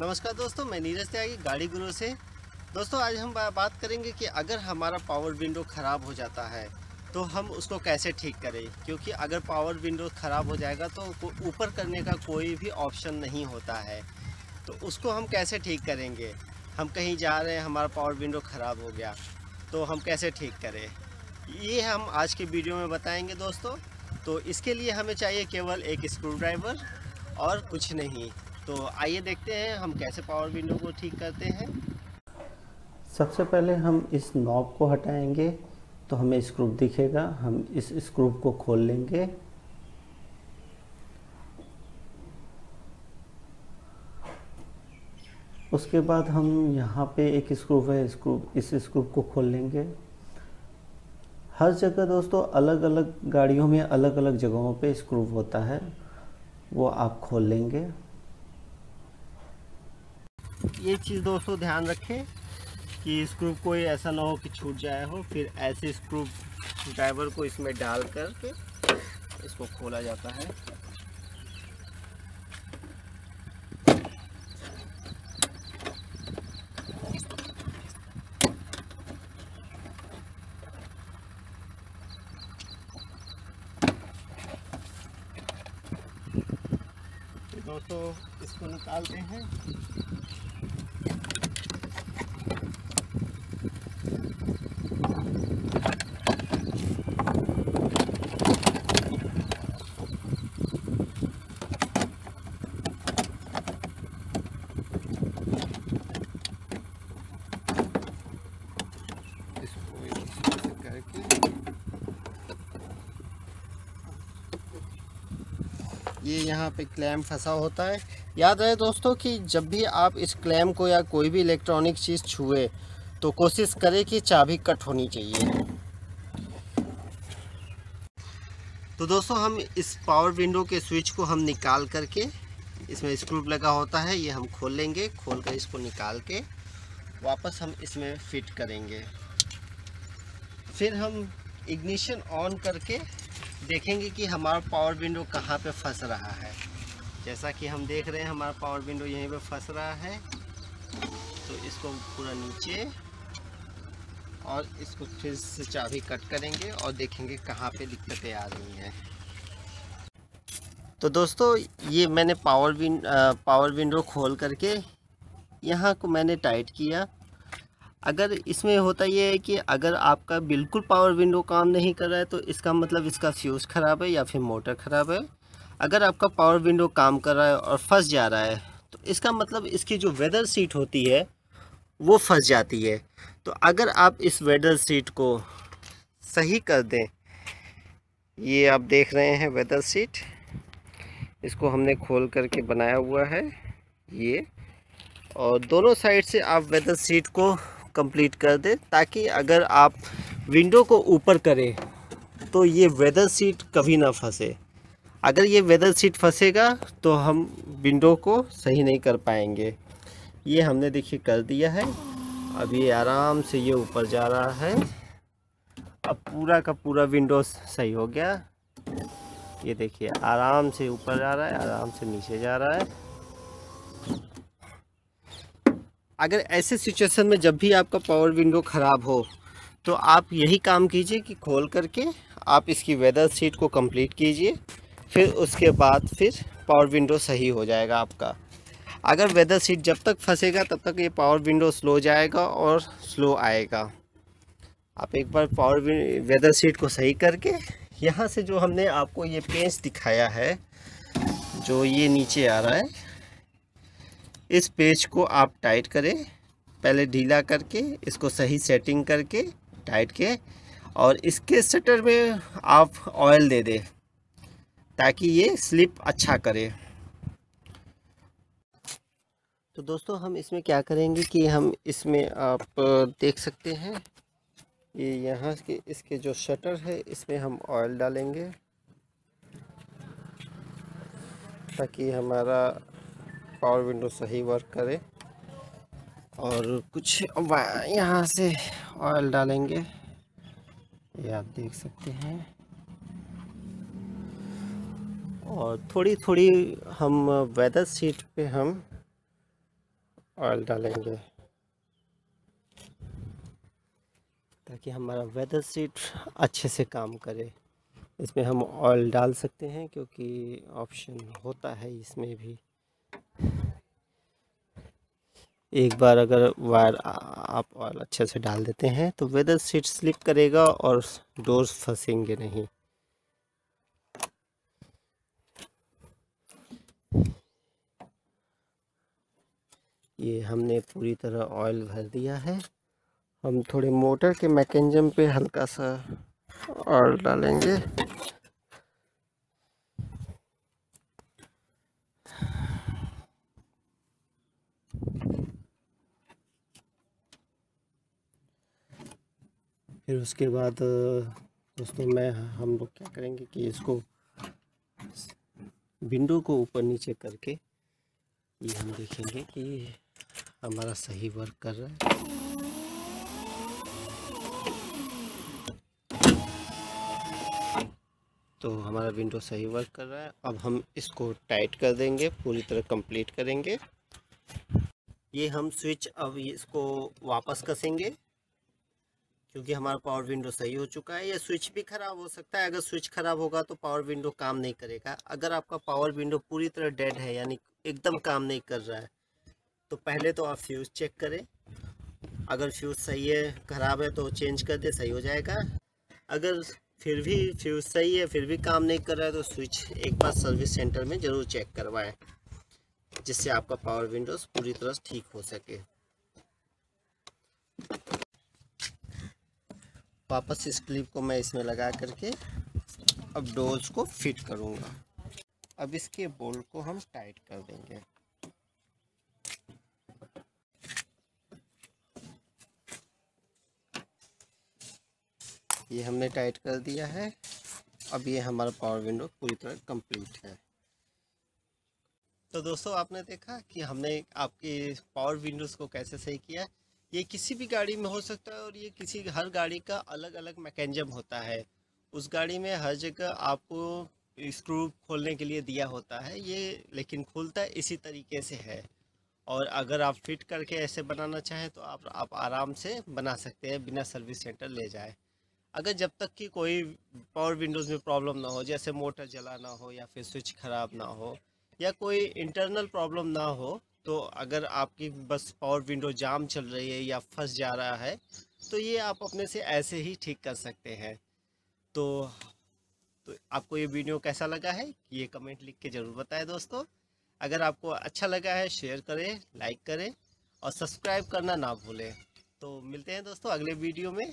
नमस्कार दोस्तों, मैं नीरज त्यागी, गाड़ी गुरु से। दोस्तों, आज हम बात करेंगे कि अगर हमारा पावर विंडो ख़राब हो जाता है तो हम उसको कैसे ठीक करें? क्योंकि अगर पावर विंडो ख़राब हो जाएगा तो ऊपर करने का कोई भी ऑप्शन नहीं होता है। तो उसको हम कैसे ठीक करेंगे? हम कहीं जा रहे हैं, हमारा पावर विंडो ख़राब हो गया तो हम कैसे ठीक करें? ये हम आज के वीडियो में बताएँगे दोस्तों। तो इसके लिए हमें चाहिए केवल एक स्क्रू ड्राइवर और कुछ नहीं। तो आइए देखते हैं हम कैसे पावर विंडो को ठीक करते हैं। सबसे पहले हम इस नॉब को हटाएँगे तो हमें स्क्रू दिखेगा। हम इस स्क्रू को खोल लेंगे। उसके बाद हम यहाँ पे एक स्क्रू है स्क्रू इस स्क्रू को खोल लेंगे। हर जगह दोस्तों अलग अलग गाड़ियों में अलग अलग जगहों पे स्क्रू होता है। वो आप खोल लेंगे। ये चीज़ दोस्तों ध्यान रखें कि स्क्रू कोई ऐसा ना हो कि छूट जाए हो, फिर ऐसे स्क्रू ड्राइवर को इसमें डाल कर के इसको खोला जाता है। तो दोस्तों इसको निकालते हैं इसको इस तरह से करके ये यहाँ पे क्लैम फंसा होता है। याद रहे दोस्तों कि जब भी आप इस क्लैम को या कोई भी इलेक्ट्रॉनिक चीज़ छुए तो कोशिश करें कि चाबी कट होनी चाहिए। तो दोस्तों, हम इस पावर विंडो के स्विच को हम निकाल करके, इसमें स्क्रू लगा होता है, ये हम खोल लेंगे। खोल कर इसको निकाल के वापस हम इसमें फिट करेंगे। फिर हम इग्निशन ऑन करके देखेंगे कि हमारा पावर विंडो कहाँ पे फंस रहा है। जैसा कि हम देख रहे हैं, हमारा पावर विंडो यहीं पे फंस रहा है। तो इसको पूरा नीचे और इसको फिर से चाबी कट करेंगे और देखेंगे कहाँ पे दिक्कतें आ रही हैं। तो दोस्तों, ये मैंने पावर विंड पावर विंडो खोल करके यहाँ को मैंने टाइट किया। अगर इसमें होता ये है कि अगर आपका बिल्कुल पावर विंडो काम नहीं कर रहा है तो इसका मतलब इसका फ्यूज़ ख़राब है या फिर मोटर ख़राब है। अगर आपका पावर विंडो काम कर रहा है और फंस जा रहा है तो इसका मतलब इसकी जो वेदर सीट होती है, वो फंस जाती है। तो अगर आप इस वेदर सीट को सही कर दें, ये आप देख रहे हैं वेदर सीट इसको हमने खोल करके बनाया हुआ है, ये। और दोनों साइड से आप वेदर सीट को कंप्लीट कर दें, ताकि अगर आप विंडो को ऊपर करें तो ये वेदर सीट कभी ना फंसे। अगर ये वेदर सीट फंसेगा तो हम विंडो को सही नहीं कर पाएँगे। ये हमने देखिए कर दिया है। ये आराम से ये ऊपर जा रहा है। अब पूरा का पूरा विंडो सही हो गया। ये देखिए, आराम से ऊपर जा रहा है, आराम से नीचे जा रहा है। अगर ऐसे सिचुएशन में जब भी आपका पावर विंडो ख़राब हो तो आप यही काम कीजिए कि खोल करके आप इसकी वेदर सीट को कंप्लीट कीजिए, फिर उसके बाद फिर पावर विंडो सही हो जाएगा आपका। अगर वेदर सीट जब तक फंसेगा, तब तक ये पावर विंडो स्लो जाएगा और स्लो आएगा। आप एक बार पावर वेदर सीट को सही करके, यहाँ से जो हमने आपको ये पेंच दिखाया है, जो ये नीचे आ रहा है इस पेज को आप टाइट करें, पहले ढीला करके, इसको सही सेटिंग करके टाइट के और इसके शटर में आप ऑयल दे दें ताकि ये स्लिप अच्छा करे। तो दोस्तों, हम इसमें क्या करेंगे कि हम इसमें आप देख सकते हैं, ये यहाँ के, इसके जो शटर है, इसमें हम ऑयल डालेंगे ताकि हमारा पावर विंडो सही वर्क करे। और कुछ यहाँ से ऑयल डालेंगे। ये आप देख सकते हैं। और थोड़ी थोड़ी हम वेदर सीट पे हम ऑयल डालेंगे। ताकि हमारा वेदर सीट अच्छे से काम करे। इसमें हम ऑयल डाल सकते हैं क्योंकि ऑप्शन होता है इसमें भी। एक बार अगर वायर आप ऑयल अच्छे से डाल देते हैं तो वेदर सीट स्लिप करेगा और डोर्स फंसेंगे नहीं। ये हमने पूरी तरह ऑयल भर दिया है। हम थोड़े मोटर के मैकेनिज्म पे हल्का सा ऑयल डालेंगे। फिर उसके बाद दोस्तों मैं, हम लोग क्या करेंगे कि इसको विंडो को ऊपर नीचे करके ये हम देखेंगे कि हमारा सही वर्क कर रहा है। तो हमारा विंडो सही वर्क कर रहा है। अब हम इसको टाइट कर देंगे, पूरी तरह कंप्लीट करेंगे। ये हम स्विच अब इसको वापस कसेंगे। क्योंकि हमारा पावर विंडो सही हो चुका है, या स्विच भी ख़राब हो सकता है। अगर स्विच ख़राब होगा तो पावर विंडो काम नहीं करेगा। अगर आपका पावर विंडो पूरी तरह डेड है, यानी एकदम काम नहीं कर रहा है तो पहले तो आप फ्यूज़ चेक करें। अगर फ्यूज़ सही है, ख़राब है तो चेंज कर दे, सही हो जाएगा। अगर फिर भी फ्यूज़ सही है, फिर भी काम नहीं कर रहा है तो स्विच एक बार सर्विस सेंटर में ज़रूर चेक करवाएँ, जिससे आपका पावर विंडोज़ पूरी तरह ठीक हो सके। वापस इस क्लिप को मैं इसमें लगा करके अब डोज को फिट करूँगा। अब इसके बोल्ट को हम टाइट कर देंगे। ये हमने टाइट कर दिया है। अब ये हमारा पावर विंडो पूरी तरह कंप्लीट है। तो दोस्तों, आपने देखा कि हमने आपके पावर विंडोज़ को कैसे सही किया ये किसी भी गाड़ी में हो सकता है और ये किसी हर गाड़ी का अलग अलग मैकेनिज्म होता है। उस गाड़ी में हर जगह आपको स्क्रू खोलने के लिए दिया होता है, ये लेकिन खुलता इसी तरीके से है। और अगर आप फिट करके ऐसे बनाना चाहें तो आप आप आराम से बना सकते हैं, बिना सर्विस सेंटर ले जाए। अगर जब तक कि कोई पावर विंडोज़ में प्रॉब्लम ना हो, जैसे मोटर जला ना हो या फिर स्विच ख़राब ना हो या कोई इंटरनल प्रॉब्लम ना हो तो अगर आपकी बस पावर विंडो जाम चल रही है या फंस जा रहा है तो ये आप अपने से ऐसे ही ठीक कर सकते हैं। तो तो आपको ये वीडियो कैसा लगा है, ये कमेंट लिख के ज़रूर बताएँ दोस्तों। अगर आपको अच्छा लगा है, शेयर करें, लाइक करें और सब्सक्राइब करना ना भूलें। तो मिलते हैं दोस्तों अगले वीडियो में।